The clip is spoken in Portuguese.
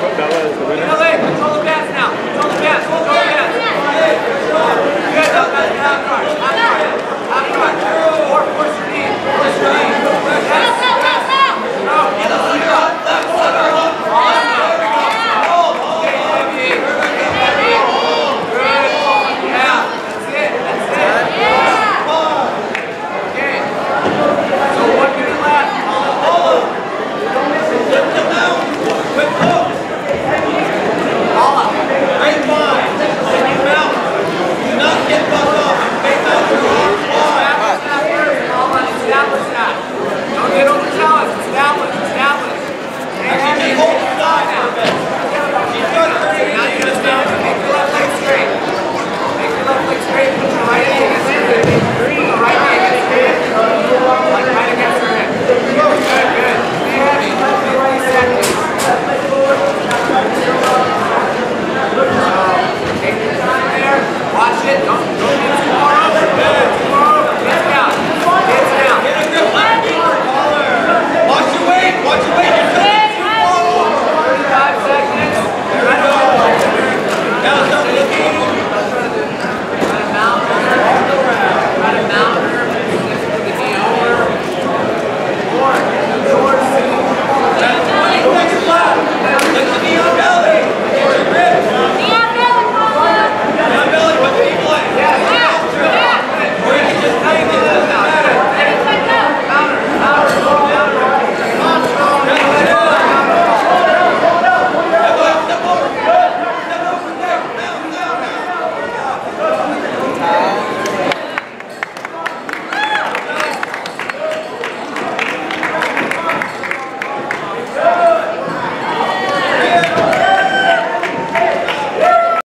balança,